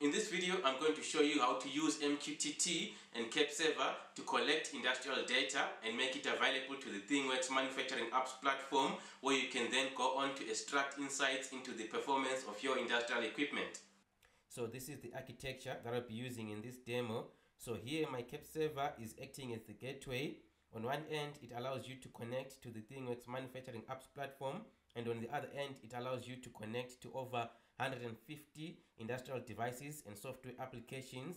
In this video, I'm going to show you how to use MQTT and Server to collect industrial data and make it available to the ThingWorx Manufacturing Apps platform where you can then go on to extract insights into the performance of your industrial equipment. So this is the architecture that I'll be using in this demo. So here my Server is acting as the gateway. On one end, it allows you to connect to the ThingWorx Manufacturing Apps platform and on the other end, it allows you to connect to over 150 industrial devices and software applications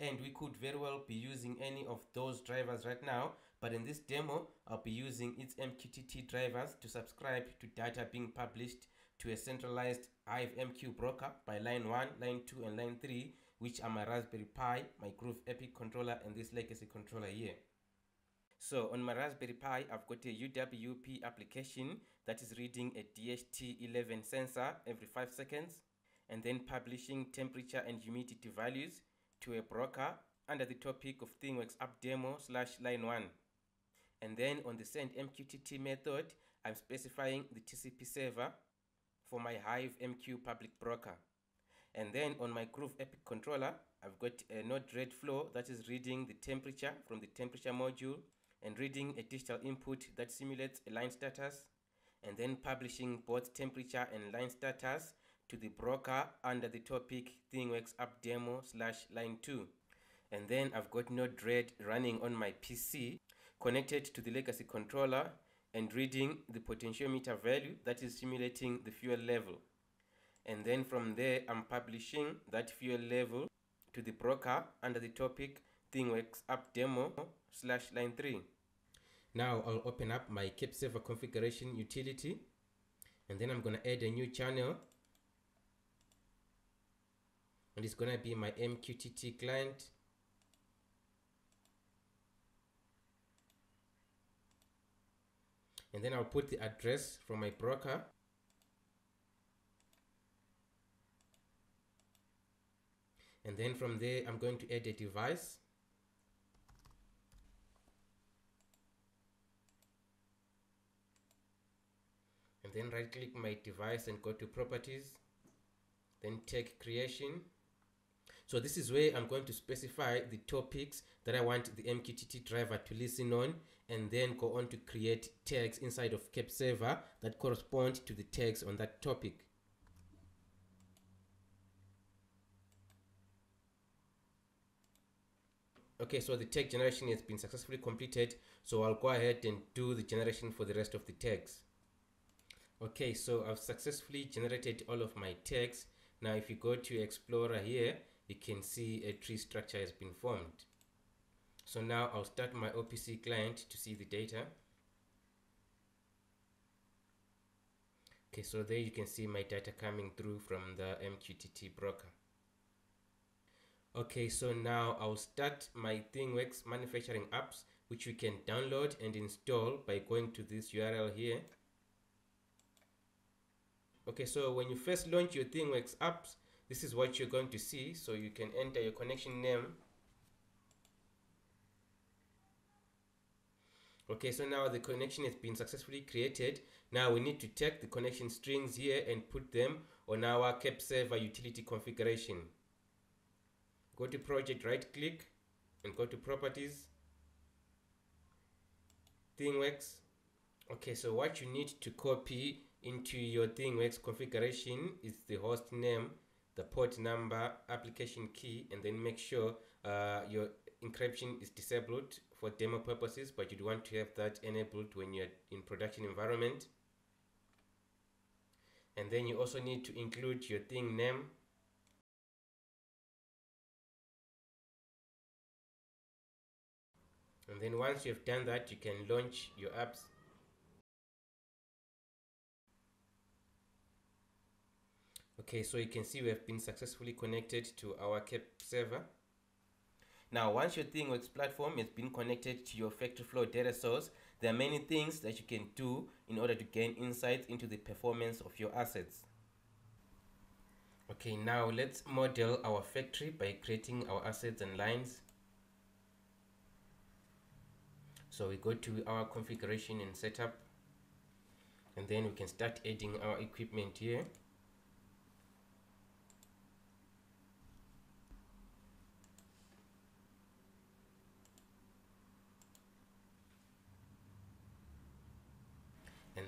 and we could very well be using any of those drivers right now but in this demo I'll be using its MQTT drivers to subscribe to data being published to a centralized HiveMQ broker by line 1, line 2 and line 3 which are my Raspberry Pi, my groov EPIC controller and this legacy controller here. So on my Raspberry Pi, I've got a UWP application that is reading a DHT11 sensor every 5 seconds and then publishing temperature and humidity values to a broker under the topic of ThingWorx app demo slash line 1. And then on the send MQTT method, I'm specifying the TCP server for my HiveMQ public broker. And then on my groov EPIC controller, I've got a Node-RED flow that is reading the temperature from the temperature module and reading a digital input that simulates a line status and then publishing both temperature and line status to the broker under the topic ThingWorx app demo slash line 2 and then I've got Node-RED running on my PC connected to the legacy controller and reading the potentiometer value that is simulating the fuel level. And then from there I'm publishing that fuel level to the broker under the topic ThingWorx app demo slash line 3. Now I'll open up my KEPServer configuration utility and then I'm going to add a new channel. And it's going to be my MQTT client. And then I'll put the address from my broker. And then from there I'm going to add a device then right click my device and go to properties then take creation so this is where I'm going to specify the topics that I want the MQTT driver to listen on and then go on to create tags inside of Server that correspond to the tags on that topic. Okay, so the tag generation has been successfully completed, so I'll go ahead and do the generation for the rest of the tags. Okay, so I've successfully generated all of my text Now if you go to Explorer here, you can see a tree structure has been formed. So now I'll start my OPC client to see the data. Okay, so there you can see my data coming through from the MQTT broker. Okay, so now I'll start my ThingWorx manufacturing apps, which you can download and install by going to this URL here okay so when you first launch your ThingWorx apps this is what you're going to see. So you can enter your connection name. Okay so now the connection has been successfully created. Now we need to take the connection strings here and put them on our KEPServer utility configuration. Go to project right click and go to properties. ThingWorx. Okay so what you need to copy into your ThingWorx configuration is the host name, the port number, application key, and then make sure uh, your encryption is disabled for demo purposes, but you'd want to have that enabled when you're in production environment. And then you also need to include your thing name, and then once you've done that you can launch your apps okay so you can see we have been successfully connected to our cap server. Now once your ThingWorx platform has been connected to your factory floor data source. There are many things that you can do in order to gain insight into the performance of your assets. Okay now let's model our factory by creating our assets and lines. So we go to our configuration and setup. And then we can start adding our equipment here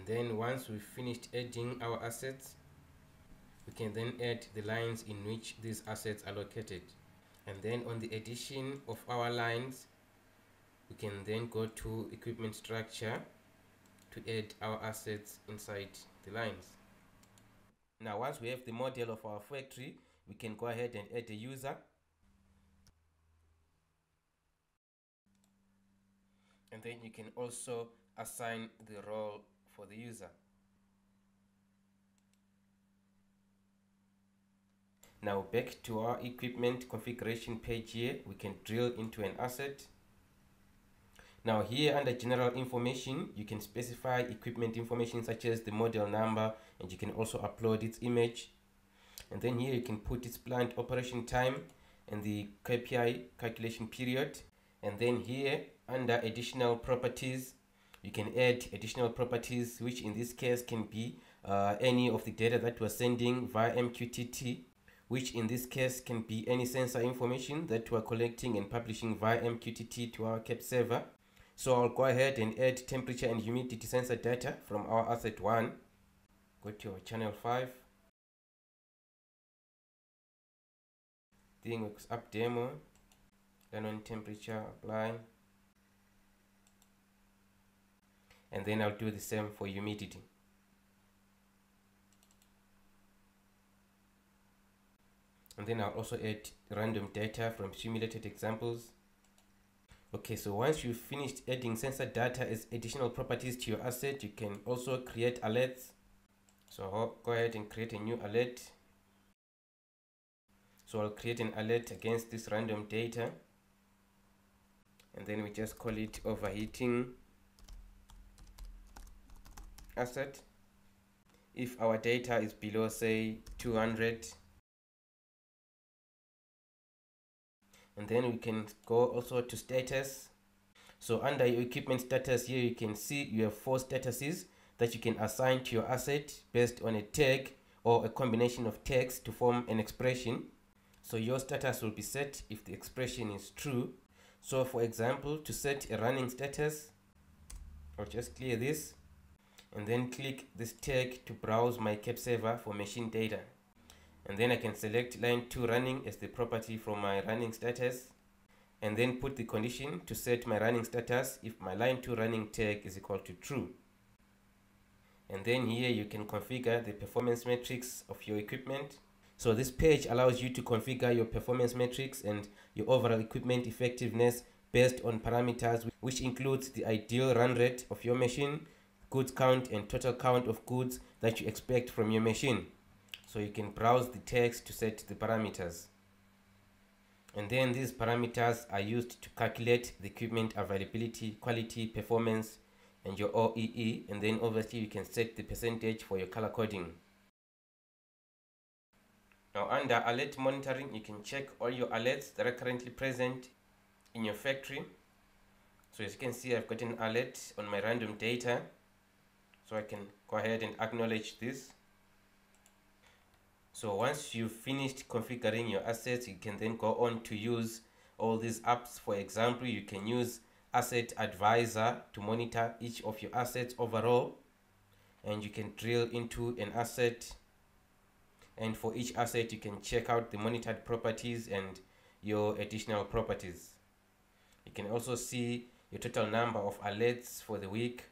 then once we've finished adding our assets we can then add the lines in which these assets are located. And then on the addition of our lines we can then go to equipment structure to add our assets inside the lines. Now once we have the model of our factory we can go ahead and add a user. And then you can also assign the role for the user. Now back to our equipment configuration page here. We can drill into an asset. Now here under general information you can specify equipment information such as the model number and you can also upload its image. And then here you can put its plant operation time and the KPI calculation period. And then here under additional properties you can add additional properties which in this case can be uh, any of the data that we're sending via MQTT which in this case can be any sensor information that we're collecting and publishing via MQTT to our KEPServer. So I'll go ahead and add temperature and humidity sensor data from our asset 1. Go to our channel 5. ThingWorx app demo. Then on temperature, apply. And then I'll do the same for humidity. and then I'll also add random data from simulated examples. Okay so once you've finished adding sensor data as additional properties to your asset you can also create alerts. So I'll go ahead and create a new alert. So I'll create an alert against this random data. And then we just call it overheating asset if our data is below say 200 and then we can go also to status. So under your equipment status here you can see you have four statuses that you can assign to your asset based on a tag or a combination of tags to form an expression. So your status will be set if the expression is true. So for example to set a running status I'll just clear this and then click this tag to browse my KEPServer for machine data. And then I can select line 2 running as the property from my running status and then put the condition to set my running status if my line 2 running tag is equal to true. And then here you can configure the performance metrics of your equipment. So this page allows you to configure your performance metrics and your overall equipment effectiveness based on parameters which includes the ideal run rate of your machine goods count and total count of goods that you expect from your machine. So you can browse the text to set the parameters. And then these parameters are used to calculate the equipment availability quality performance and your OEE and then obviously you can set the percentage for your color coding. Now under alert monitoring you can check all your alerts that are currently present in your factory. So as you can see I've got an alert on my random data so I can go ahead and acknowledge this. So once you've finished configuring your assets you can then go on to use all these apps. For example you can use asset advisor to monitor each of your assets overall. And you can drill into an asset. And for each asset you can check out the monitored properties and your additional properties. You can also see your total number of alerts for the week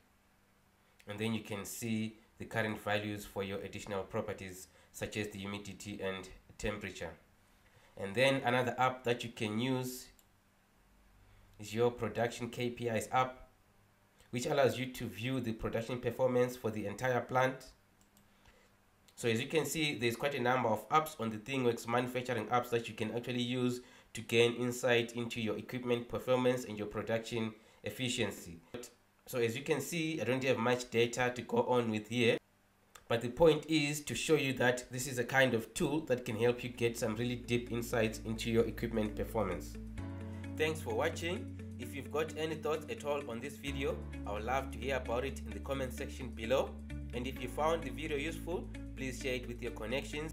and then you can see the current values for your additional properties such as the humidity and temperature. And then another app that you can use is your production KPIs app which allows you to view the production performance for the entire plant. So as you can see there's quite a number of apps on the ThingWorx manufacturing apps that you can actually use to gain insight into your equipment performance and your production efficiency so as you can see I don't have much data to go on with here but the point is to show you that this is a kind of tool that can help you get some really deep insights into your equipment performance. Thanks for watching. If you've got any thoughts at all on this video, I would love to hear about it in the comment section below. And if you found the video useful, please share it with your connections